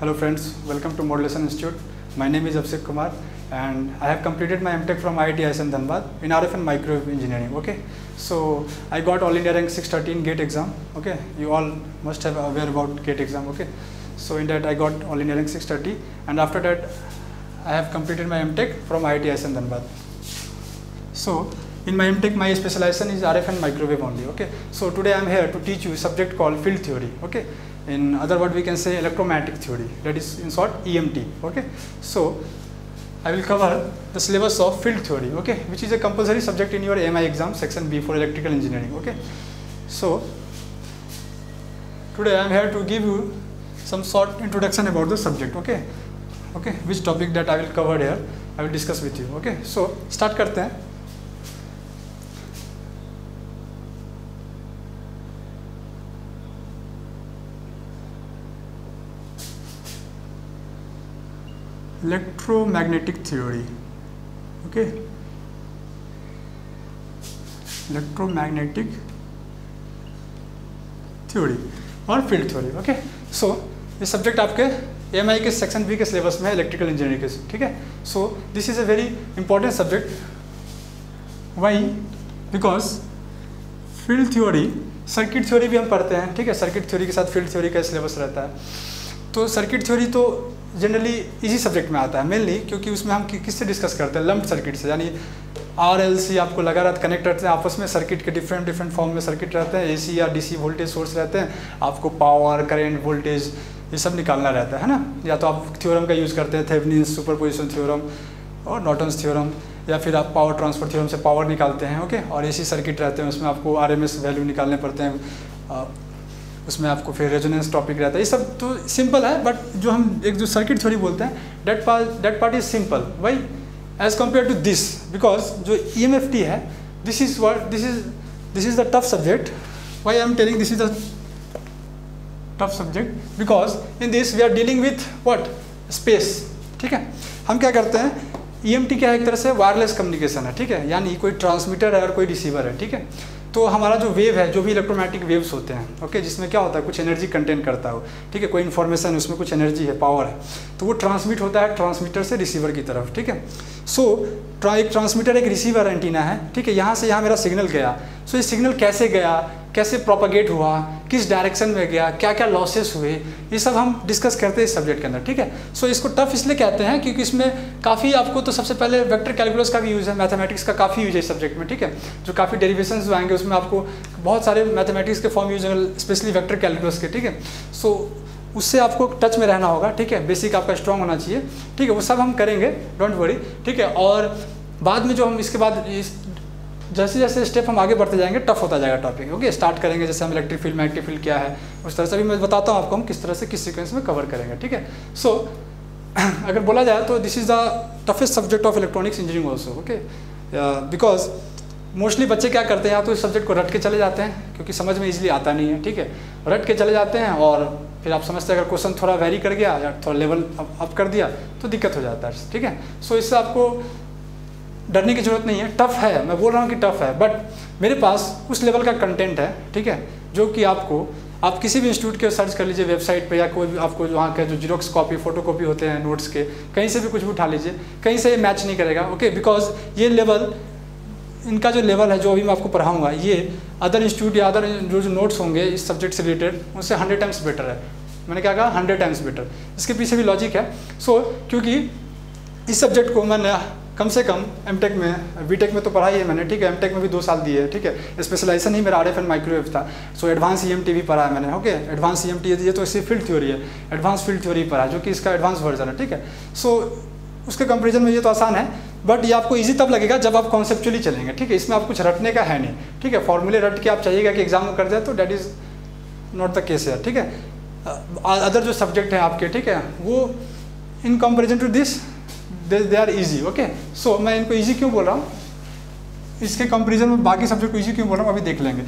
Hello friends, welcome to Modulation Institute. My name is Abhishek Kumar and I have completed my MTech from IIT ISM Dhanbad in RF and Microwave Engineering. Okay, so I got All India Rank 613 GATE exam. Okay, you all must have aware about GATE exam. Okay, so in that I got All India Rank 630 and after that I have completed my MTech from IIT ISM Dhanbad. So in my MTech my specialization is RF and microwave only. Okay, so today I am here to teach you subject called field theory. Okay, in other word we can say electromagnetic theory that is in short EMT. Okay, so I will cover the syllabus of field theory. Okay, which is a compulsory subject in your AMI exam section B for electrical engineering. Okay, so today I am here to give you some short introduction about the subject. Okay, okay, which topic that I will cover here I will discuss with you. Okay, so start करते हैं electromagnetic theory. Okay? Electromagnetic theory और field theory okay so ये subject आपके M के section B के syllabus में है electrical engineering के, ठीक है? So this is a very important subject why because field theory circuit theory भी हम पढ़ते हैं, ठीक है? सर्किट थ्योरी के साथ फ़ील्ड थ्योरी का सिलेबस रहता है। तो सर्किट थ्योरी तो जनरली इसी सब्जेक्ट में आता है मेनली क्योंकि उसमें हम किससे डिस्कस करते हैं? लम्ब सर्किट से, यानी आर एल सी आपको लगा रहता कनेक्ट रहते हैं, आपस में सर्किट के डिफरेंट डिफरेंट फॉर्म में सर्किट रहते हैं एसी या डीसी वोल्टेज सोर्स रहते हैं, आपको पावर करेंट वोल्टेज ये सब निकालना रहता है ना? या तो आप थ्योरम का यूज़ करते हैं थेवनिन सुपर पोजिशन थ्योरम और नॉटन्स थ्योरम या फिर आप पावर ट्रांसफ़र थ्योरम से पावर निकालते हैं ओके और एसी सर्किट रहते हैं, उसमें आपको आर एम एस वैल्यू निकालने पड़ते हैं उसमें आपको फिर रेजोनेंस टॉपिक रहता है। ये सब तो सिंपल है बट जो हम, एक जो सर्किट थ्योरी बोलते हैं that part that part is simple why as compare to this because जो ई एम एफ़ टी है this is word this is this is the tough subject why I am telling this is the tough subject because in this we are dealing with what space ठीक है? हम क्या करते हैं? ई M T क्या है एक तरह से? वायरलेस कम्युनिकेशन है, ठीक है? यानी कोई ट्रांसमीटर है और कोई रिसीवर है, ठीक है? तो हमारा जो वेव है जो भी इलेक्ट्रोमैटिक वेव्स होते हैं ओके जिसमें क्या होता है कुछ एनर्जी कंटेन करता हो ठीक है कोई इन्फॉर्मेशन उसमें कुछ एनर्जी है पावर है तो वो ट्रांसमिट होता है ट्रांसमीटर से रिसीवर की तरफ़ ठीक है? सो so, एक ट्रांसमीटर एक रिसीवर एंटीना है, ठीक है, यहाँ से यहाँ मेरा सिग्नल गया। सो ये सिग्नल कैसे गया, कैसे प्रोपागेट हुआ, किस डायरेक्शन में गया क्या क्या लॉसेस हुए, ये सब हम डिस्कस करते हैं इस सब्जेक्ट के अंदर, ठीक है? सो इसको टफ इसलिए कहते हैं क्योंकि इसमें काफ़ी आपको तो सबसे पहले वेक्टर कैलकुलस का भी यूज़ है मैथमेटिक्स का काफ़ी यूज़ है इस सब्जेक्ट में, ठीक है? जो काफ़ी डेरिवेशन जो आएँगे, उसमें आपको बहुत सारे मैथमेटिक्स के फॉर्म यूज़ होंगे स्पेशली वैक्टर कैलकुलस के, ठीक है? सो उससे आपको टच में रहना होगा, ठीक है? बेसिक आपका स्ट्रॉन्ग होना चाहिए। ठीक है, वो सब हम करेंगे डोंट वरी ठीक है, और बाद में जो हम इसके बाद इस, जैसे जैसे स्टेप हम आगे बढ़ते जाएँगे टफ होता जाएगा टॉपिक ओके स्टार्ट करेंगे, जैसे हम इलेक्ट्रिक फ़ील्ड मैग्नेटिक फ़ील्ड क्या है, उस तरह से। भी मैं बताता हूँ आपको हम किस तरह से, किस सीक्वेंस में कवर करेंगे, ठीक है? सो अगर बोला जाए तो this is the toughest subject of electronics engineering also okay because mostly बच्चे क्या करते हैं, या तो इस सब्जेक्ट को रट के चले जाते हैं, क्योंकि समझ में इजीली आता नहीं है, ठीक है? रट के चले जाते हैं और फिर आप समझते हैं अगर क्वेश्चन थोड़ा वेरी कर गया या थोड़ा लेवल अप कर दिया तो दिक्कत हो जाता है। ठीक है? सो इससे आपको डरने की ज़रूरत नहीं है। टफ है, मैं बोल रहा हूँ कि टफ है बट मेरे पास उस लेवल का कंटेंट है, ठीक है? जो कि आपको, आप किसी भी इंस्टीट्यूट के सर्च कर लीजिए वेबसाइट पे या कोई भी आपको वहाँ के जो जीरोक्स कॉपी फ़ोटो कॉपी होते हैं नोट्स के, कहीं से भी कुछ भी उठा लीजिए, कहीं से मैच नहीं करेगा। ओके बिकॉज़ ये लेवल इनका जो लेवल है जो अभी मैं आपको पढ़ाऊँगा ये अदर इंस्टीट्यूट या अदर जो जो नोट्स होंगे इस सब्जेक्ट से रिलेटेड उनसे हंड्रेड टाइम्स बेटर है। मैंने क्या कहा? हंड्रेड टाइम्स बेटर इसके पीछे भी लॉजिक है। सो so, क्योंकि इस सब्जेक्ट को मैंने कम से कम एम टेक में बी टेक में तो पढ़ाई है मैंने ठीक है? एम टेक में भी दो साल दिए ठीक है? स्पेशलाइजेशन ही मेरा आर एफ़ एंड माइक्रोवेव था। So advance E M T भी पढ़ा है मैंने okay advance E M T ये तो इसकी फ़ील्ड थ्योरी है। एडवांस फ़ील्ड थ्योरी पढ़ा जो कि इसका एडवांस वर्जन है ठीक है? सो उसके कंपेरिजन में ये तो आसान है बट ये आपको इजी तब लगेगा जब आप कॉन्सेप्चुअली चलेंगे, ठीक है? इसमें आप कुछ रटने का है नहीं, ठीक है? फॉर्मूले रट के आप चाहिएगा कि एग्ज़ाम में कर जाए तो that is not the case है ठीक है? अदर जो सब्जेक्ट हैं आपके, ठीक है? वो in comparison to this they are easy okay so मैं इनको ईजी क्यों बोल रहा हूँ? इसके कंपेरिजन में बाकी सब्जेक्ट को ईजी क्यों बोल रहा हूँ? अभी देख लेंगे।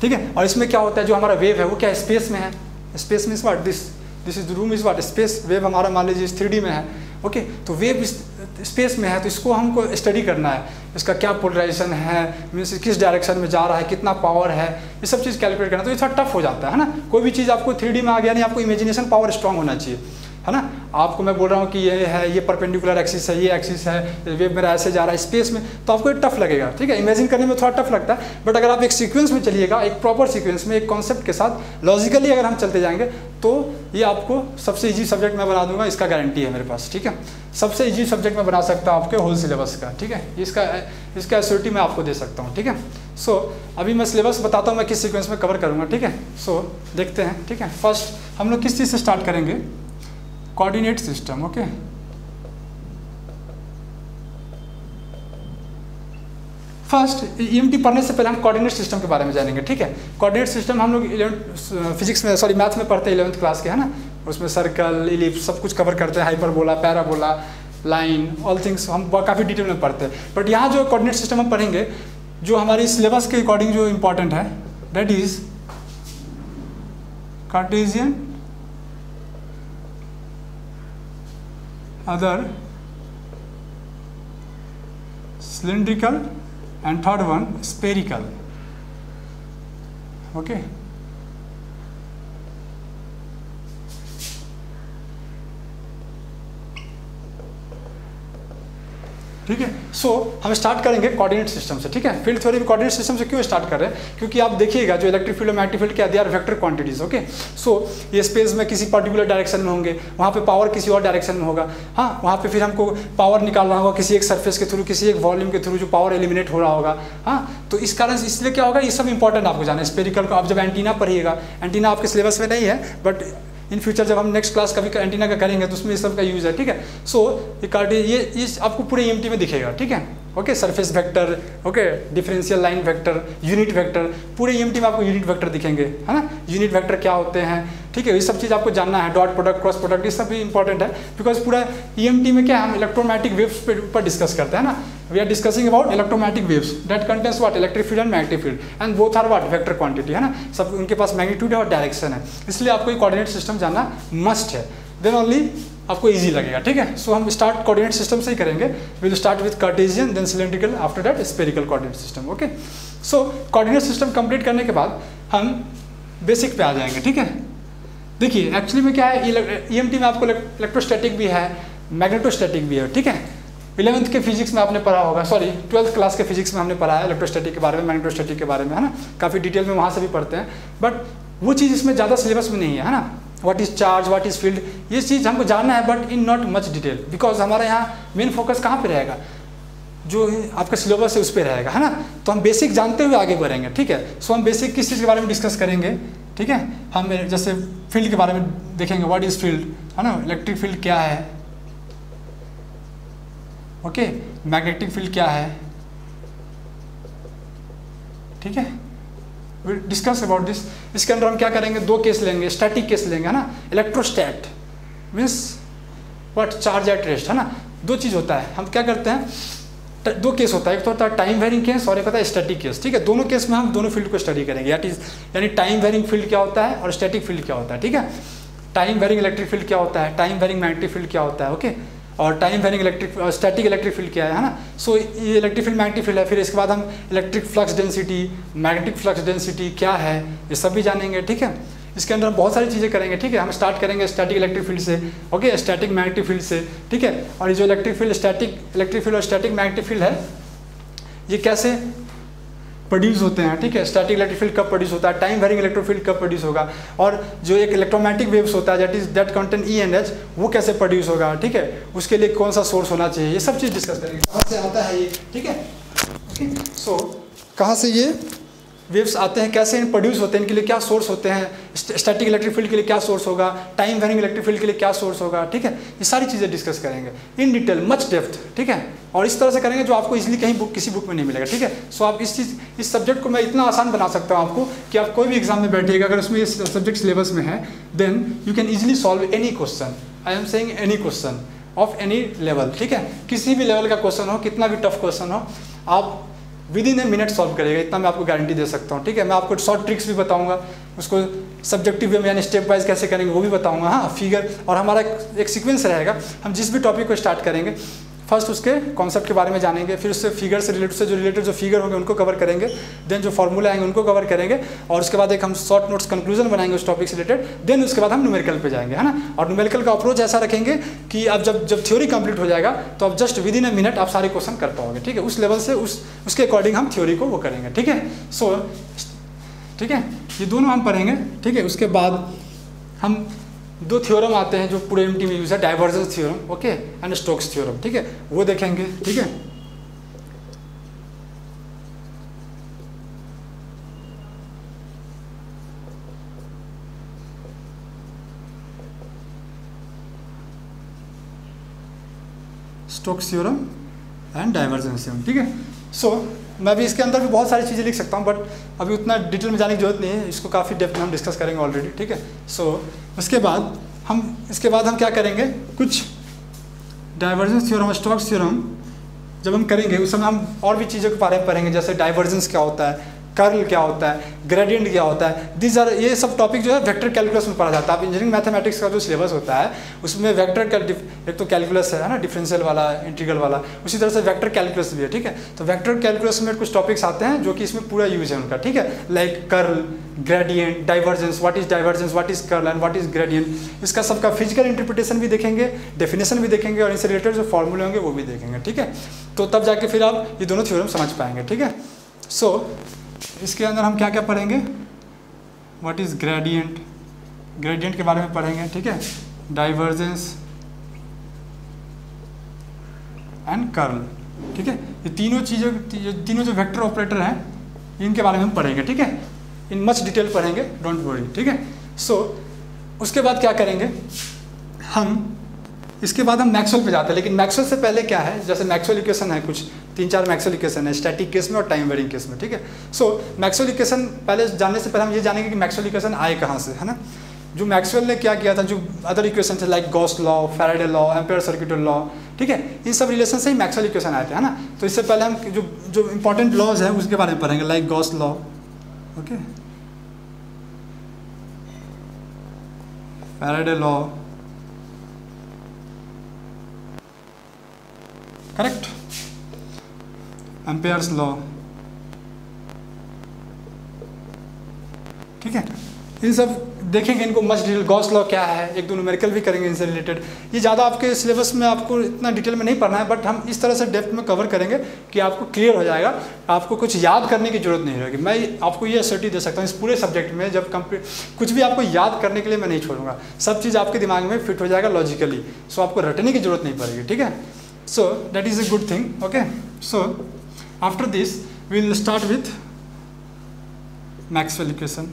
ठीक है? और इसमें क्या होता है? जो हमारा वेव है, वो क्या स्पेस में है? स्पेस में इस what this this is room is what space wave हमारा, मान लीजिए, इस थ्री में है। ओके तो वेव स्पेस में है तो इसको हमको स्टडी करना है। इसका क्या पोलराइजेशन है, मीन्स किस डायरेक्शन में जा रहा है, कितना पावर है, ये सब चीज़ कैलकुलेट करना तो ये थोड़ा टफ हो जाता है ना? कोई भी चीज़ आपको थ्री में आ गया नहीं, आपको इमेजिनेशन पावर स्ट्रांग होना चाहिए। है ना? आपको मैं बोल रहा हूँ कि ये है ये परपेंडिकुलर एक्सिस है ये एक्सिस है वेव मेरा ऐसे जा रहा है स्पेस में तो आपको ये टफ लगेगा ठीक है? इमेजिन करने में थोड़ा टफ लगता है बट अगर आप एक सीक्वेंस में चलिएगा एक प्रॉपर सीक्वेंस में एक कॉन्सेप्ट के साथ लॉजिकली अगर हम चलते जाएँगे तो ये आपको सबसे ईजी सब्जेक्ट मैं बना दूँगा इसका गारंटी है मेरे पास ठीक है? सबसे ईजी सब्जेक्ट मैं बना सकता हूँ आपके होल सिलेबस का ठीक है? इसका इसका एसोरिटी मैं आपको दे सकता हूँ ठीक है? सो so, अभी मैं सिलेबस बताता हूँ मैं किस सीक्वेंस में कवर करूँगा ठीक है? सो so, देखते हैं ठीक है? फ़र्स्ट हम लोग किस चीज़ से स्टार्ट करेंगे? Coordinate system okay first EMT पढ़ने से पहले हम कोऑर्डिनेट सिस्टम के बारे में जानेंगे, ठीक है? कोऑर्डिनेट सिस्टम हम लोग इलेवंथ फिजिक्स में सॉरी मैथ में पढ़ते हैं इलेवंथ क्लास के, है ना? उसमें सर्कल इलिप्स सब कुछ कवर करते हैं हाइपर बोला पैरा बोला लाइन ऑल थिंग्स हम काफ़ी डिटेल में पढ़ते हैं। बट यहाँ जो कोऑर्डिनेट सिस्टम हम पढ़ेंगे, जो हमारी सिलेबस के अकॉर्डिंग जो इम्पोर्टेंट है that is Cartesian other cylindrical and third one spherical. Okay ठीक है? सो हम स्टार्ट करेंगे कोऑर्डिनेट सिस्टम से, ठीक है? फ़ील्ड थ्योरी में कोऑर्डिनेट सिस्टम से क्यों स्टार्ट कर रहे हैं? क्योंकि आप देखिएगा, जो इलेक्ट्रिक फ़ील्ड और मैग्नेटिक फ़ील्ड क्या they are vector quantities okay so ये स्पेस में किसी पर्टिकुलर डायरेक्शन में होंगे, वहाँ पे पावर किसी और डायरेक्शन में होगा। हाँ वहाँ पे फिर हमको पावर निकालना होगा किसी एक सर्फेस के थ्रू किसी एक वॉल्यूम के थ्रू जो पावर एलिमिनेट हो रहा होगा। हाँ तो इस कारण इसलिए क्या होगा? ये सब इंपॉर्टेंट आपको जाना। है स्पेरिकल को आप जब एंटीना पढ़िएगा एंटीना आपके सिलेबस में नहीं है बट इन फ्यूचर जब हम नेक्स्ट क्लास कभी एंटीना का करेंगे तो उसमें इस सब का यूज़ है, ठीक है? सो ये कार्ड ये इस आपको पूरे ईएमटी में दिखेगा, ठीक है? Okay surface vector okay differential line vector unit vector पूरे ईएमटी में आपको यूनिट वेक्टर दिखेंगे, है ना? यूनिट वेक्टर क्या होते हैं, ठीक है? ये सब चीज़ आपको जानना है डॉट प्रोडक्ट क्रॉस प्रोडक्ट ये सब भी इंपॉर्टेंट है बिकॉज़ पूरा ईएमटी में क्या हम इलेक्ट्रोमैटिक वेव्स पर ऊपर डिस्कस करते हैं ना? We are discussing about electromagnetic waves that contains what electric field and magnetic field and both are what vector quantity है ना? सब उनके पास मैग्नीट्यूड है और डायरेक्शन है। इसलिए आपको ये कोऑर्डिनेट सिस्टम जानना मस्ट है। देन ओनली आपको इजी लगेगा, ठीक है? सो हम स्टार्ट कोऑर्डिनेट सिस्टम से ही करेंगे। Will start with Cartesian then cylindrical after that spherical coordinate system okay so coordinate system complete करने के बाद हम बेसिक पे आ जाएँगे, ठीक है? देखिए एक्चुअली में क्या है? ई एम टी में आपको इलेक्ट्रोस्टैटिक भी है मैग्नेटोस्टैटिक भी है, ठीक है? इलेवंथ के फिजिक्स में आपने पढ़ा होगा सॉरी ट्वेल्थ क्लास के फिजिक्स में हमने पढ़ा है इलेक्ट्रोस्टैटिक के बारे में मैग्नेटोस्टैटिक के बारे में, है ना? काफ़ी डिटेल में वहाँ से भी पढ़ते हैं। बट वो चीज़ इसमें ज़्यादा सिलेबस में नहीं है है ना? What is charge what is field ये चीज़ हमको जानना है but in not much detail because हमारे यहाँ मेन फोकस कहाँ पर रहेगा? जो आपका सिलेबस है उस पर रहेगा, है ना? तो हम बेसिक जानते हुए आगे बढ़ेंगे, ठीक है? सो हम बेसिक किस चीज़ के बारे में डिस्कस करेंगे? ठीक है? हम, जैसे फ़ील्ड के बारे में देखेंगे व्हाट इज़ फ़ील्ड है ना? इलेक्ट्रिक फ़ील्ड क्या है? ओके, मैग्नेटिक फ़ील्ड क्या है? ठीक है? डिस्कस अबाउट दिस इसके अंदर हम क्या करेंगे? दो केस लेंगे स्टैटिक केस लेंगे, है ना? Electrostat means what charge at rest है ना? दो चीज़ होता है। हम क्या करते हैं? दो केस होता है। एक तो होता है टाइम वेरिंग केस और एक होता है स्टैटिक केस ठीक है? दोनों केस में हम दोनों फ़ील्ड को स्टडी करेंगे। इज़ यानी टाइम वेरिंग फ़ील्ड क्या होता है और स्टैटिक फ़ील्ड क्या होता है? ठीक है? टाइम वेरिंग इलेक्ट्रिक फ़ील्ड क्या होता है? टाइम वेरिंग मैग्नेटिक फ़ील्ड क्या होता है? Okay okay? और time varying electric static electric field क्या है है ना? सो ये इलेक्ट्रिक फ़ील्ड मैग्नेटिक फ़ील्ड है, फिर इसके बाद हम electric flux density magnetic flux density क्या है, ये सब भी जानेंगे, ठीक है? इसके अंदर हम बहुत सारी चीज़ें करेंगे, ठीक है? हम स्टार्ट करेंगे स्टैटिक इलेक्ट्रिक फ़ील्ड से ओके स्टैटिक मैग्नेटिक फ़ील्ड से, ठीक है? और ये जो electric field static electric field और स्टैटिक मैग्नेटिक फ़ील्ड है, ये कैसे प्रोड्यूस होते हैं, ठीक है? स्टैटिक इलेक्ट्रिक फ़ील्ड कब प्रोड्यूस होता है? टाइम वेरिंग इलेक्ट्रिक फ़ील्ड कब प्रोड्यूस होगा? और जो एक इलेक्ट्रोमैटिक वेव्स होता है that is that content E and H वो कैसे प्रोड्यूस होगा? ठीक है? उसके लिए कौन सा सोर्स होना चाहिए? ये सब चीज़ डिस्कस करेंगे। कहाँ से आता है ये? ठीक है? सो कहाँ से ये? वेव्स आते हैं, कैसे इन प्रोड्यूस होते हैं, इनके लिए क्या सोर्स होते हैं स्टैटिक इलेक्ट्रिक फ़ील्ड के लिए क्या सोर्स होगा टाइम वेरिंग इलेक्ट्रिक फ़ील्ड के लिए क्या सोर्स होगा, ठीक है? ये सारी चीज़ें डिस्कस करेंगे इन डिटेल मच डेप्थ ठीक है? और इस तरह से करेंगे जो आपको इजीली कहीं बुक किसी बुक में नहीं मिलेगा, ठीक है? सो आप इस चीज़, इस सब्जेक्ट को मैं इतना आसान बना सकता हूँ आपको कि आप कोई भी एग्ज़ाम में बैठिएगा, अगर उसमें इस सब्जेक्ट सिलेबस में है then you can easily solve any question I am saying any question of any level ठीक है? किसी भी लेवल का क्वेश्चन हो, कितना भी टफ क्वेश्चन हो, आप within a minute solve करेगा, इतना मैं आपको गारंटी दे सकता हूँ, ठीक है? मैं आपको शॉर्ट ट्रिक्स भी बताऊँगा, उसको सब्जेक्टिव वे में यानी स्टेप वाइज कैसे करेंगे, वो भी बताऊँगा। हाँ फिगर और हमारा एक सीक्वेंस रहेगा, हम जिस भी टॉपिक को स्टार्ट करेंगे फ़र्स्ट उसके कॉन्सेप्ट के बारे में जानेंगे, फिर उससे फिगर से रिलेटेड से जो रिलेटेड जो फिगर होंगे उनको कवर करेंगे देन जो फॉर्मूला आएँगे उनको कवर करेंगे, और उसके बाद एक हम शॉर्ट नोट्स कंक्लूजन बनाएँगे उस टॉपिक से रिलेटेड देन उसके बाद हम न्यूमेरिकल पे जाएँगे, है ना? और न्यूमेरिकल का अप्रोच ऐसा रखेंगे कि अब जब जब थ्योरी कंप्लीट हो जाएगा तो अब just within a minute आप सारे क्वेश्चन कर पाओगे, ठीक है? उस लेवल से उस, उसके अकॉर्डिंग हम थ्योरी को वो करेंगे, ठीक है? सो ठीक है? ये दोनों हम पढ़ेंगे, ठीक है? उसके बाद हम दो थ्योरम आते हैं जो पूरे एमटी में यूज़ है divergence theorem okay and Stokes theorem ठीक है? वो देखेंगे, ठीक है? Stokes theorem and divergence theorem ठीक है? सो मैं भी इसके अंदर भी बहुत सारी चीज़ें लिख सकता हूँ बट अभी उतना डिटेल में जाने की ज़रूरत नहीं है। इसको काफ़ी डेप्थ में हम डिस्कस करेंगे ऑलरेडी ठीक है? सो so, उसके बाद हम इसके बाद हम क्या करेंगे? कुछ डाइवर्जेंस थ्योरम स्टॉक्स थ्योरम जब हम करेंगे उस समय हम और भी चीज़ों के बारे में पढ़ेंगे जैसे डाइवर्जेंस क्या होता है कर्ल क्या होता है ग्रेडियंट क्या होता है दिस आर ये सब टॉपिक जो है वेक्टर कैलकुलस में पढ़ा जाता है। आप इंजीनियरिंग मैथमेटिक्स का जो सिलेबस होता है उसमें वेक्टर एक तो कैलकुलस है ना डिफरेंशियल वाला इंटीग्रल वाला उसी तरह से वेक्टर कैलकुलस भी है ठीक है? तो वेक्टर कैलकुलस में कुछ टॉपिक्स आते हैं जो कि इसमें पूरा यूज़ है उनका ठीक है? Like curl gradient divergence what is divergence what is curl and what is gradient इसका सबका फ़िज़िकल इंटरप्रिटेशन भी देखेंगे डेफिनेशन भी देखेंगे और इनसे रिलेटेड जो फॉर्मूले होंगे वो भी देखेंगे ठीक है? तो तब जाके फिर आप ये दोनों थ्योरम समझ पाएँगे ठीक है? सो so, इसके अंदर हम क्या क्या पढ़ेंगे? व्हाट इज़ ग्रेडियंट ग्रेडियंट के बारे में पढ़ेंगे, ठीक है? डाइवर्जेंस एंड कर्ल ठीक है? ये तीनों चीज़ों, ये तीनों जो वेक्टर ऑपरेटर हैं, इनके बारे में हम पढ़ेंगे, ठीक है? इन मच डिटेल पढ़ेंगे डोंट वरी ठीक है? सो उसके बाद क्या करेंगे? हम इसके बाद हम मैक्सवेल पे जाते हैं। लेकिन मैक्सवेल से पहले क्या है? जैसे मैक्सवेल इक्वेशन है कुछ, तीन चार मैक्सवेल इक्वेशन है स्टैटिक केस में और टाइम वेरिंग केस में, ठीक है? सो मैक्सवेल इक्वेशन पहले जानने से पहले हम ये जानेंगे कि मैक्सवेल इक्वेशन आए कहाँ से, है ना? जो मैक्सवेल ने क्या किया था? जो अदर इक्वेशन थे like Gauss law Faraday law Ampere circuit law ठीक है? इन सब रिलेशन से ही मैक्सवेल इक्वेशन आए थे, है ना? तो इससे पहले हम जो जो इंपॉर्टेंट लॉज है, उसके बारे में पढ़ेंगे like Gauss law okay Faraday law correct Ampere's law ठीक है? इन सब देखेंगे इनको मच डिटेल गॉस लॉ क्या है? एक दो न्यूमेरिकल भी करेंगे इनसे रिलेटेड ये ज़्यादा आपके सिलेबस में आपको इतना डिटेल में नहीं पढ़ना है बट हम इस तरह से डेप्थ में कवर करेंगे कि आपको क्लियर हो जाएगा। आपको कुछ याद करने की ज़रूरत नहीं रहेगी। मैं आपको ये असर्टी दे सकता हूँ इस पूरे सब्जेक्ट में, जब कंप्लीट कुछ भी आपको याद करने के लिए मैं नहीं छोड़ूँगा। सब चीज़ आपके दिमाग में फिट हो जाएगा लॉजिकली सो आपको रटने की ज़रूरत नहीं पड़ेगी। ठीक है? So that is a good thing okay? So after this we will start with maxwell equation.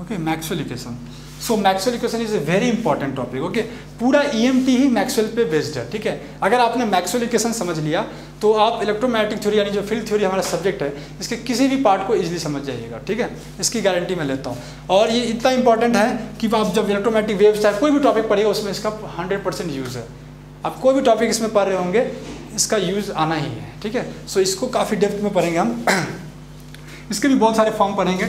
Okay maxwell equation so Maxwell equation is a very important topic okay पूरा ई e ही मैक्सवेल पे based है, ठीक है? अगर आपने Maxwell equation समझ लिया तो आप इलेक्ट्रोमैग्नेटिक थ्योरी यानी जो फ़ील्ड थ्योरी हमारा सब्जेक्ट है, इसके किसी भी पार्ट को इजीली समझ जाइएगा, ठीक है? इसकी गारंटी मैं लेता हूँ। और ये इतना इंपॉर्टेंट है कि आप जब इलेक्ट्रोमैग्नेटिक वेव्स चाहे कोई भी टॉपिक पढ़िएगा उसमें इसका हंड्रेड परसेंट यूज़ है। आप कोई भी टॉपिक इसमें पढ़ रहे होंगे, इसका यूज़ आना ही है, ठीक है? सो इसको काफ़ी डेप्थ में पढ़ेंगे हम। इसके भी बहुत सारे फॉर्म पढ़ेंगे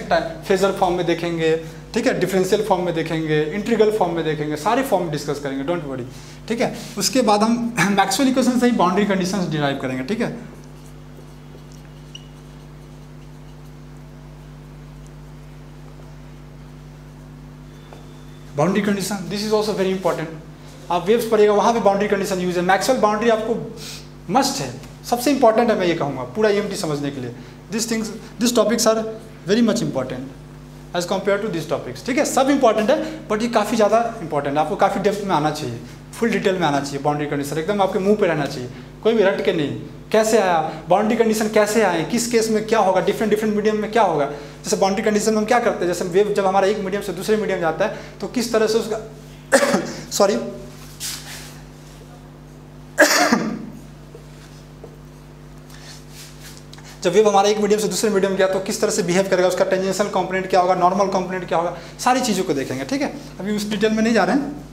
फेजर फॉर्म में देखेंगे ठीक है डिफरेंशियल फॉर्म में देखेंगे इंट्रीगल फॉर्म में देखेंगे, सारे फॉर्म डिस्कस करेंगे डोंट वरी ठीक है? उसके बाद हम मैक्सवेल इक्वेशन से ही बाउंड्री कंडीशंस डिराइव करेंगे, ठीक है? Boundary condition this is also very important आप वेव्स पढ़ेगा वहाँ भी बाउंड्री कंडीशन यूज़ है। मैक्सवेल बाउंड्री आपको मस्ट है। सबसे इंपॉर्टेंट है, मैं ये कहूँगा, पूरा ईएमटी समझने के लिए। This things this topics are very much important as compare to this topics ठीक है? सब इंपॉर्टेंट है बट ये काफ़ी ज़्यादा इंपॉर्टेंट है। आपको काफ़ी डेप्थ में आना चाहिए। फुल डिटेल में आना चाहिए बाउंड्री कंडीशन एकदम आपके मुँह पे रहना चाहिए। कोई भी रट के नहीं। कैसे आया? बाउंड्री कंडीशन कैसे आए? किस केस में क्या होगा? डिफरेंट डिफरेंट मीडियम में क्या होगा? जैसे बाउंड्री कंडीशन में हम क्या करते हैं? जैसे वेव जब हमारा एक मीडियम से दूसरे मीडियम जाता है तो किस तरह से उसका सॉरी जब वेव हमारा एक मीडियम से दूसरे मीडियम गया तो किस तरह से बिहेव करेगा उसका टेंजेंशियल कंपोनेंट क्या होगा नॉर्मल कंपोनेंट क्या होगा सारी चीज़ों को देखेंगे ठीक है? अभी उस डिटेल में नहीं जा रहे हैं।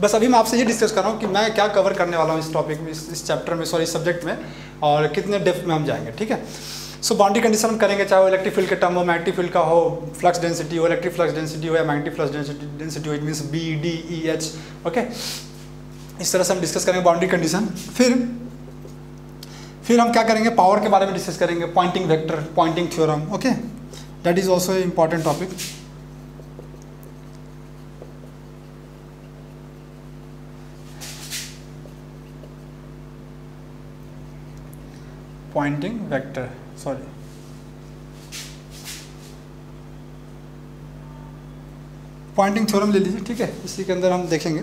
बस अभी मैं आपसे ये डिस्कस कर रहा हूँ कि मैं क्या कवर करने वाला हूँ इस टॉपिक में इस, चैप्टर में सॉरी सब्जेक्ट में और कितने डेप्थ में हम जाएँगे ठीक है? सो बाउंड्री कंडीशन हम करेंगे चाहे वो इलेक्ट्रिक फ़ील्ड के टर्म हो मैग्नेटिक फ़ील्ड का हो फ्लक्स डेंसिटी हो इलेक्ट्रिक फ्लक्स डेंसिटी हो या मैग्नेटिक फ्लक्स डेंसिटी डेंसिटी हो it means B D E H okay इस तरह से हम डिस्कस करेंगे बाउंड्री कंडीशन फिर फिर हम क्या करेंगे? पावर के बारे में डिस्कस करेंगे। Poynting vector Poynting theorem okay that is also important topic Poynting vector sorry Poynting theorem ले लीजिए, ठीक है? इसी के अंदर हम देखेंगे।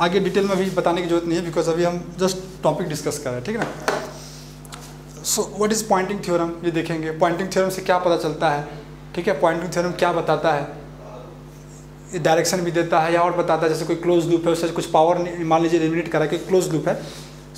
आगे डिटेल में भी बताने की ज़रूरत नहीं है बिकॉज़ अभी हम जस्ट टॉपिक डिस्कस कर रहे हैं, ठीक है ना? So what is Poynting theorem ये देखेंगे। पॉइंटिंग थ्योरम से क्या पता चलता है? ठीक है? पॉइंटिंग थ्योरम क्या बताता है? डायरेक्शन भी देता है या और बताता है? जैसे कोई क्लोज लूप है उससे कुछ पावर मान लीजिए एलिमिनेट करा कि क्लोज लूप है।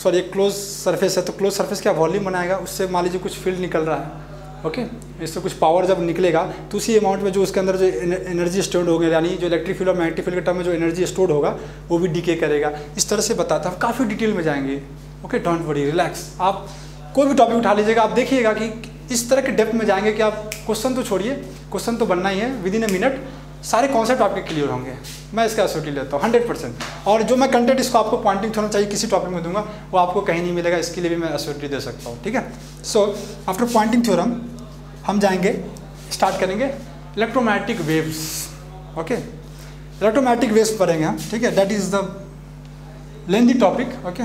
सॉरी एक क्लोज सरफेस है तो क्लोज सरफेस क्या वॉल्यूम बनाएगा? उससे मान लीजिए कुछ फ़ील्ड निकल रहा है। ओके इससे कुछ पावर जब निकलेगा तो उसी अमाउंट में जो उसके अंदर जो एनर्जी स्टोर्ड होगी, यानी जो इलेक्ट्रिक फ़ील्ड और मैग्नेटिक फ़ील्ड के टर्म में जो एनर्जी स्टोर्ड होगा, वो भी डीके करेगा। इस तरह से बताता है, काफ़ी डिटेल में जाएँगे। ओके डोंट वरी रिलैक्स आप कोई भी टॉपिक उठा लीजिएगा, आप देखिएगा कि इस तरह के डेप्थ में जाएँगे कि आप क्वेश्चन तो छोड़िए क्वेश्चन तो बनना ही है विद इन ए मिनट सारे कॉन्सेप्ट आपके क्लियर होंगे। मैं इसका एसोटी लेता हूँ हंड्रेड परसेंट और जो मैं कंटेंट इसको आपको पॉइंटिंग थोड़ा चाहिए, किसी टॉपिक में दूँगा, वो आपको कहीं नहीं मिलेगा, इसके लिए भी मैं एसोटी दे सकता हूँ, ठीक है? सो आफ्टर पॉइंटिंग थ्योरम हम जाएँगे स्टार्ट करेंगे electromagnetic waves okay electromagnetic waves पढ़ेंगे हम, ठीक है? That is the lengthy topic okay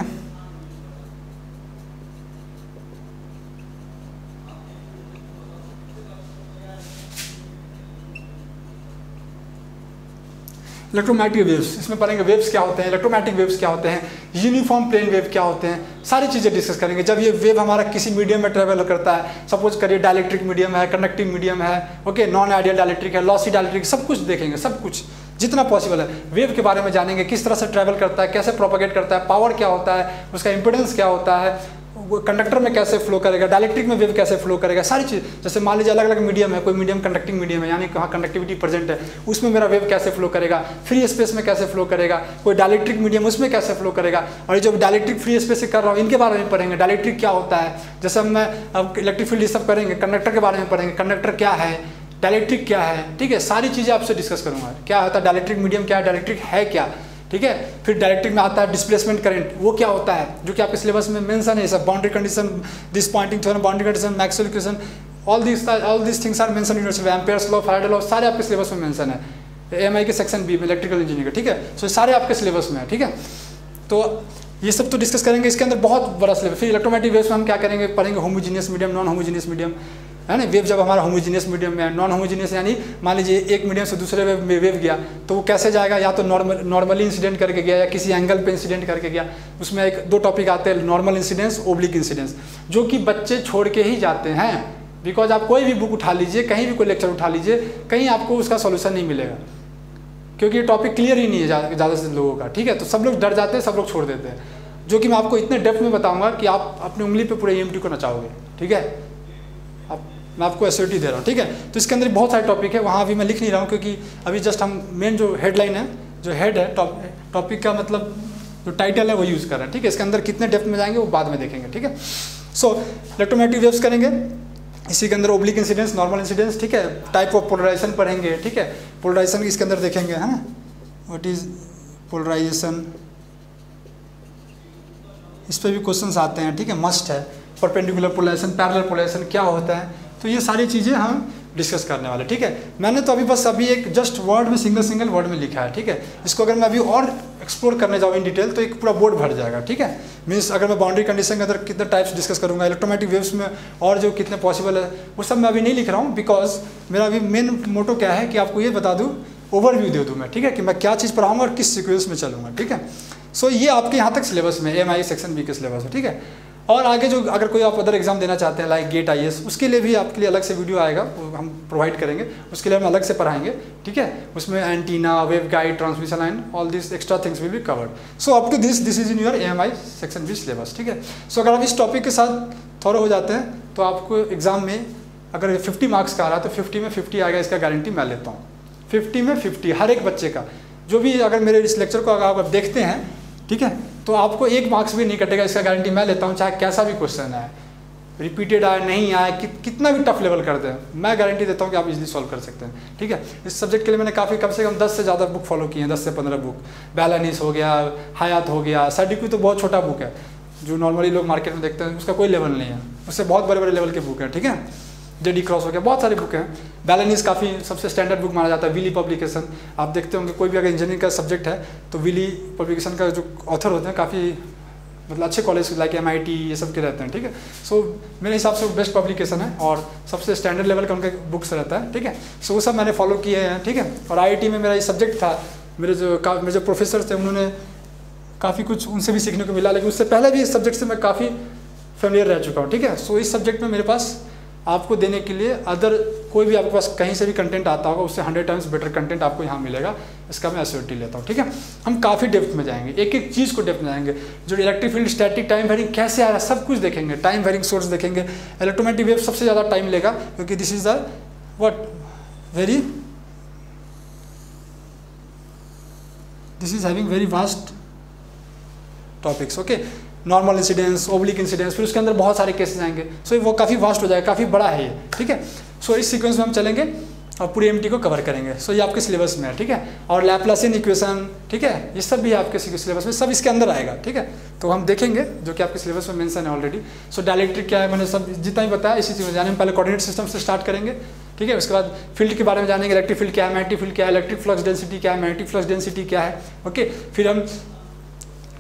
electromagnetic waves इसमें पढ़ेंगे वेव्स क्या होते हैं? इलेक्ट्रोमैटिक वेव्स क्या होते हैं? यूनिफॉर्म प्लेन वेव क्या होते हैं? सारी चीज़ें डिस्कस करेंगे। जब ये वेव हमारा किसी मीडियम में ट्रेवल करता है सपोज़ करिए डायलेक्ट्रिक मीडियम है कंडक्टिव मीडियम है ओके नॉन आइडियल डायलेक्ट्रिक है लॉसी डायलेक्ट्रिक सब कुछ देखेंगे, सब कुछ, जितना पॉसिबल है। वेव के बारे में जानेंगे, किस तरह से ट्रैवल करता है, कैसे प्रोपोगेट करता है पावर क्या होता है, उसका इंपोर्टेंस क्या होता है कंडक्टर में कैसे फ्लो करेगा डायलेक्ट्रिक में वेव कैसे फ्लो करेगा, सारी चीज़। जैसे मान लीजिए अलग अलग मीडियम है, कोई मीडियम कंडक्टिंग मीडियम है, यानी कहाँ कंडक्टिविटी प्रेजेंट है, उसमें मेरा वेव कैसे फ्लो करेगा फ्री स्पेस में कैसे फ्लो करेगा, कोई डायलेक्ट्रिक मीडियम उसमें कैसे फ्लो करेगा। और जो डायलेक्ट्रिक फ्री स्पेस से कर रहा हूँ, इनके बारे में पढ़ेंगे डायलेक्ट्रिक क्या होता है? जैसे हम अब इलेक्ट्रिक फ़ील्ड सब करेंगे कंडक्टर के बारे में पढ़ेंगे कंडक्टर क्या है डायलेक्ट्रिक क्या है, ठीक है, सारी चीज़ें आपसे डिस्कस करूँगा। क्या होता है डायलेक्ट्रिक मीडियम क्या है डायलेक्ट्रिक है क्या? ठीक है? फिर डायरेक्टिक में आता है डिस्प्लेसमेंट करंट वो क्या होता है? जो कि आपके सिलेबस में मेंशन है सब boundary condition this Poynting theorem boundary condition Maxwell equation all this all this things are mention your Ampere's law Faraday law सारे आपके सिलेबस में मेंशन है। एम के सेक्शन बी में इलेक्ट्रिकल इंजीनियर ठीक है? सो सारे आपके सिलेबस में है, ठीक है? तो ये सब तो डिस्कस करेंगे। इसके अंदर बहुत बड़ा सिलेबस फिर इलेक्ट्रोमेटिक वेव्स में हम क्या करेंगे? पढ़ेंगे homogeneous medium non homogeneous medium है ना? वेव जब हमारा होमोजीनियस मीडियम में है नॉन होमोजीनियस यानी मान लीजिए एक मीडियम से दूसरे वेव में वेव गया तो वो कैसे जाएगा? या तो नॉर्मल नॉर्मली इंसिडेंट करके गया, या किसी एंगल पे इंसिडेंट करके गया। उसमें एक, दो टॉपिक आते हैं नॉर्मल इंसिडेंस ओब्लिक इंसिडेंस जो कि बच्चे छोड़ के ही जाते हैं। बिकॉज़ आप कोई भी बुक उठा लीजिए, कहीं भी कोई लेक्चर उठा लीजिए, कहीं आपको उसका सोल्यूशन नहीं मिलेगा। क्योंकि ये टॉपिक क्लियर ही नहीं है ज़्यादा से लोगों का, ठीक है? तो सब लोग डर जाते हैं, सब लोग छोड़ देते हैं। जो कि मैं आपको इतने डेप्थ में बताऊँगा कि आप अपनी उंगली पे पूरे ई को नचाओगे, ठीक है? मैं आपको एस दे रहा हूँ, ठीक है? तो इसके अंदर बहुत सारे टॉपिक है, वहाँ अभी मैं लिख नहीं रहा हूँ क्योंकि अभी जस्ट हम मेन जो हेडलाइन है, जो हेड है टॉपिक का मतलब जो टाइटल है वो यूज़ कर रहे हैं, ठीक है? इसके अंदर कितने डेप्थ में जाएँगे वो बाद में देखेंगे, ठीक है? सो इलेक्ट्रोमैटिक वेव्स करेंगे, इसी के अंदर ओब्लिक इंसिडेंस नॉर्मल इंसिडेंस ठीक है? टाइप ऑफ़ पोलराइजेशन पढ़ेंगे, ठीक है? पोलराइजेशन इसके अंदर देखेंगे, है ना? वट इज़ पोलराइजेशन इस पर भी क्वेश्चन आते हैं, ठीक है? मस्ट है परपेंडिकुलर पोलराइजेशन पैरल पोलराइजेशन क्या होता है? तो ये सारी चीज़ें हम डिस्कस करने वाले ठीक है? मैंने तो अभी बस अभी एक जस्ट वर्ड में सिंगल सिंगल वर्ड में लिखा है ठीक है? इसको अगर मैं अभी और एक्सप्लोर करने जाऊँ इन डिटेल तो एक पूरा बोर्ड भर जाएगा ठीक है? मीन्स अगर मैं बाउंड्री कंडीशन के अंदर कितने टाइप्स डिस्कस करूँगा इलेक्ट्रोमेटिक वेव्स में और जो कितने पॉसिबल है वो सब मैं अभी नहीं लिख रहा हूँ बिकॉज़ मेरा अभी मेन मोटो क्या है कि आपको ये बता दूँ ओवरव्यू दे दूँ मैं ठीक है? कि मैं क्या चीज़ पढ़ाऊँगा और किस सिक्वेंस में चलूँगा ठीक है? सो so, ये आपके यहाँ तक सिलेबस में एम आई सेक्शन बी के सिलेबस में ठीक है? और आगे जो अगर कोई आप अदर एग्ज़ाम देना चाहते हैं लाइक गेट आई उसके लिए भी आपके लिए अलग से वीडियो आएगा, वो हम प्रोवाइड करेंगे। उसके लिए हम अलग से पढ़ाएँगे, ठीक है? उसमें antenna wave guide transmission line all this extra things will be covered so up to this this is in your I section B syllabus ठीक है? सो अगर आप इस टॉपिक के साथ थोड़ा हो जाते हैं तो आपको एग्ज़ाम में अगर फिफ्टी मार्क्स का आ रहा है तो फिफ्टी में फिफ्टी आएगा, इसका गारंटी मैं लेता हूँ। फिफ्टी में फिफ्टी हर एक बच्चे का। जो भी अगर मेरे इस लेक्चर को अगर आप देखते हैं, ठीक है? तो आपको एक मार्क्स भी नहीं कटेगा इसका गारंटी मैं लेता हूँ चाहे कैसा भी क्वेश्चन है रिपीटेड आए नहीं आए कि, कितना भी टफ लेवल कर दें मैं गारंटी देता हूँ कि आप इजीली सॉल्व कर सकते हैं। ठीक है? इस सब्जेक्ट के लिए मैंने काफ़ी कम से कम 10 से ज़्यादा बुक फॉलो किए हैं 10 से 15 बुक बैलानिस हो गया हयात हो गया सर्डिक्यू तो बहुत छोटा बुक है जो नॉर्मली लोग मार्केट में देखते हैं उसका कोई लेवल नहीं है। उससे बहुत बड़े बड़े लेवल के बुक हैं ठीक है? जेडी क्रॉस हो गया। बहुत सारी बुक हैं। बैलानिस काफ़ी सबसे स्टैंडर्ड बुक माना जाता है विली पब्लिकेशन आप देखते होंगे, कोई भी अगर इंजीनियरिंग का सब्जेक्ट है तो विली पब्लिकेशन का जो ऑथर होते हैं, काफ़ी मतलब अच्छे कॉलेज लाइक एम ये सब के रहते हैं, ठीक है? सो मेरे हिसाब से बेस्ट पब्लिकेशन है और सबसे स्टैंडर्ड लेवल का उनका बुक्स रहता है, ठीक है? सो वो सब मैंने फॉलो किए हैं, ठीक है? और आईआईटी में मेरा ये सब्जेक्ट था। मेरे जो मेरे जो प्रोफेसर थे, उन्होंने काफ़ी कुछ उनसे भी सीखने को मिला, लेकिन उससे पहले भी इस सब्जेक्ट से मैं काफ़ी फेमिलियर रह चुका हूँ, ठीक है? सो इस सब्जेक्ट में मेरे पास आपको देने के लिए अदर कोई भी आपके पास कहीं से भी कंटेंट आता होगा, उससे हंड्रेड टाइम्स बेटर कंटेंट आपको यहाँ मिलेगा। इसका मैं एसोरिटी लेता हूँ, ठीक है? हम काफ़ी डेप्थ में जाएँगे। एक एक चीज़ को डेप्थ में जाएँगे। जो electric field static time varying कैसे आ रहा है, सब कुछ देखेंगे। टाइम वेरिंग सोर्स देखेंगे। इलेक्ट्रोमेटिक वेव सबसे ज़्यादा टाइम लेगा, क्योंकि this is the what very this is having very vast topics okay normal incidence oblique incidence फिर उसके अंदर बहुत सारे केसेस आएँगे। सो so, वो काफ़ी वास्ट हो जाएगा काफ़ी बड़ा है ये ठीक है? सो इस सीक्वेंस में हम चलेंगे और पूरी एमटी को कवर करेंगे। सो so, ये आपके सिलेबस में है ठीक है? और लैप्लासियन इक्वेशन ठीक है? ये सब भी आपके सिलेबस में सब इसके अंदर आएगा ठीक है? तो हम देखेंगे जो कि आपके सिलेबस में मेंशन है ऑलरेडी सो डायलेक्ट्रिक क्या है? मैंने सब जितना भी बताया इसी चीज़ में जाने में पहले कोऑर्डिनेट सिस्टम से स्टार्ट करेंगे ठीक है? उसके बाद फ़ील्ड के बारे में जानेंगे इलेक्ट्रिक फ़ील्ड क्या है मैग्नेटिक फ़ील्ड क्या है इलेक्ट्रिक फ्लक्स डेंसिटी क्या है मैग्नेटिक फ्लक्स डेंसिटी क्या है ओके फिर हम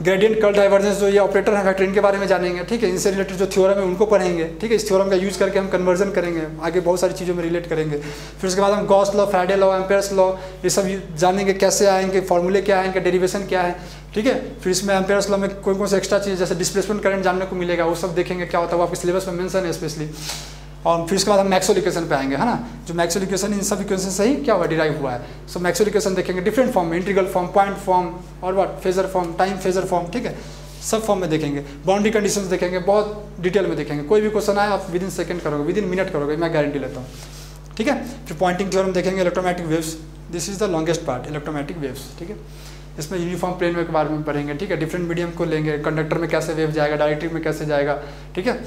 ग्रेडियंट कर्ल डाइवर्जेंस जो ये ऑपरेटर है वैक्टर इनके बारे में जानेंगे, ठीक है? इनसे रिलेटेड जो थ्योरम है, उनको पढ़ेंगे, ठीक है? इस थ्योरम का यूज़ करके हम कन्वर्जन करेंगे, आगे बहुत सारी चीज़ों में रिलेट करेंगे। फिर उसके बाद हम Gauss law Faraday law Ampere's law ये सब जानेंगे, कैसे आएँगे फॉर्मूले क्या है, इनका डेरिवेशन क्या है, ठीक है? फिर इसमें एम्पेयर्स लॉ में कोई कौन सा एक्स्ट्रा चीज़, जैसे डिस्प्लेसमेंट करंट जानने को मिलेगा, वो सब देखेंगे, क्या होता है, वो आपके सिलेबस में मैंसन है स्पेशली और फिर उसके बाद हम मैक्सोल इक्वेशन पे आएँगे, है ना? जो मैक्सोल इक्वेशन इन सब इक्वेशन से ही क्या हुआ? डिराइव हुआ है। सो मैक्सोल इक्वेशन देखेंगे डिफरेंट फॉर्म में इंटीग्रल फॉर्म पॉइंट फॉर्म और what phasor form time phasor form ठीक है? सब फॉर्म में देखेंगे। बाउंड्री कंडीशंस देखेंगे, बहुत डिटेल में देखेंगे। कोई भी क्वेश्चन आए, आप विद इन सेकंड करोगे विद इन मिनट करोगे, मैं गारंटी लेता हूँ। ठीक है? फिर पॉइंटिंग थ्योरम देखेंगे electromagnetic waves this is the longest part electromagnetic waves ठीक है? इसमें यूनिफॉर्म प्लेन के बारे में पढ़ेंगे, ठीक है? डिफरेंट मीडियम को लेंगे कंडक्टर में कैसे वेव जाएगा डायरेक्टिव में कैसे जाएगा, ठीक है?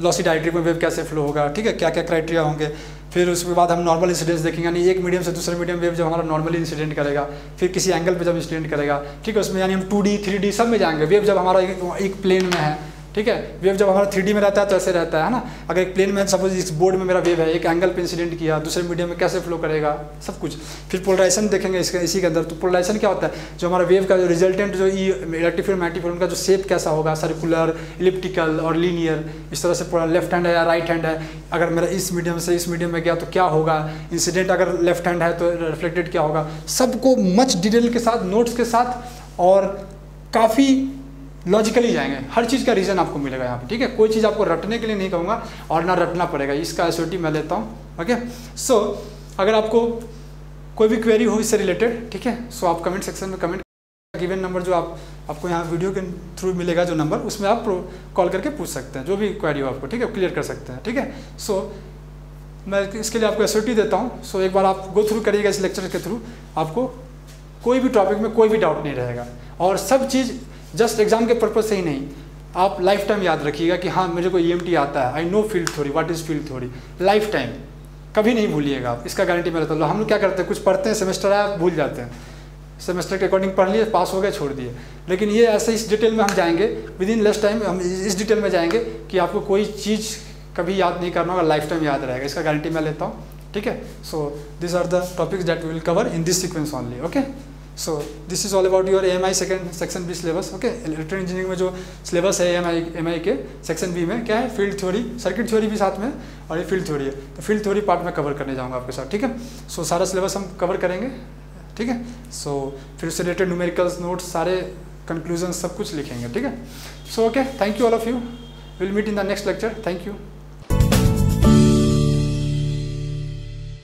लॉसी डायट्री में वेव कैसे फ्लो होगा? ठीक है क्या क्या क्राइटेरिया होंगे? फिर उसके बाद हम नॉर्मल इंसिडेंस देखेंगे यानी एक मीडियम से दूसरे मीडियम वेव जो हमारा नॉर्मली इंसिडेंट करेगा फिर किसी एंगल पे जब इंसिडेंट करेगा ठीक है उसमें यानी हम टू डी थ्री डी सब में जाएँगे वेव जब हमारा एक, एक प्लेन में है ठीक है? वेव जब हमारा थ्री में रहता है तो ऐसे रहता है ना? अगर एक प्लेन में सपोज़ इस बोर्ड में मेरा वेव है, एक एंगल पे इंसिडेंट किया, दूसरे मीडियम में कैसे फ्लो करेगा? सब कुछ। फिर पोलराइजेशन देखेंगे इसके, इसी के अंदर। तो पोलराइजेशन क्या होता है? जो हमारा वेव का जो रिजल्टेंट जो ई इलेक्ट्रिक मैटिक उनका जो शेप कैसा होगा? सर्कुलर इलिप्टिकल और लीनियर इस तरह से पूरा लेफ़्ट हैंड है या राइट हैंड है? अगर मेरा इस मीडियम से इस मीडियम में गया तो क्या होगा? इंसिडेंट अगर लेफ़्ट हैंड है तो रिफ्लेक्टेड क्या होगा? सबको मच डिटेल के साथ नोट्स के साथ और काफ़ी लॉजिकली जाएँगे। हर चीज़ का रीज़न आपको मिलेगा यहाँ पे, ठीक है? कोई चीज़ आपको रटने के लिए नहीं कहूँगा और ना रटना पड़ेगा, इसका एस मैं लेता हूँ ओके सो अगर आपको कोई भी क्वेरी हो इससे रिलेटेड ठीक है? सो आप कमेंट सेक्शन में कमेंट गिवन नंबर जो आप, आपको यहाँ वीडियो के थ्रू मिलेगा जो नंबर उसमें आप कॉल करके पूछ सकते हैं, जो भी क्वेरी हो आपको, ठीक है? क्लियर कर सकते हैं, ठीक है? सो मैं इसके लिए आपको एस देता हूँ। सो एक बार आप गो थ्रू करिएगा इस लेक्चर के थ्रू आपको कोई भी टॉपिक में कोई भी डाउट नहीं रहेगा। और सब चीज़ जस्ट एग्ज़ाम के पर्पज से ही नहीं. आप लाइफ टाइम याद रखिएगा कि हाँ मेरे को ई e आता है. आई नो फ़ील्ड थोड़ी व्हाट इज़ फ़ील्ड थोड़ी लाइफ टाइम कभी नहीं भूलिएगा आप. इसका गारंटी मैं रहता हूँ हम लोग क्या करते हैं? कुछ पढ़ते हैं सेमेस्टर आया, भूल जाते हैं. सेमेस्टर के अकॉर्डिंग पढ़ लिए पास हो गए छोड़ दिए. लेकिन ये ऐसे इस डिटेल में हम जाएँगे विद इन लेस टाइम हम इस डिटेल में जाएँगे कि आपको कोई चीज़ कभी याद नहीं करना होगा लाइफ टाइम याद रहेगा. इसका गारंटी मैं लेता हूँ. ठीक है? So this are the topics that we will cover in this sequence only okay so this is all about your M I second section B syllabus okay electronic engineering में जो सिलेबस है M I am आई के section B में क्या है? Field theory circuit theory भी साथ में और ये फ़ील्ड थ्योरी है। तो फ़ील्ड थ्योरी पार्ट में कवर करने जाऊँगा आपके साथ ठीक है? सो so, सारा सिलेबस हम कवर करेंगे ठीक है? सो so, फिर उससे रिलेटेड न्यूमेरिकल्स नोट्स सारे कंक्लूजन सब कुछ लिखेंगे ठीक है? So okay thank you all of you will meet in the next lecture thank you